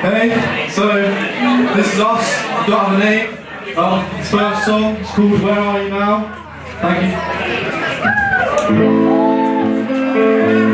Hey, so this is us. Don't have a name. Um, first song is called Where Are You Now? Thank you.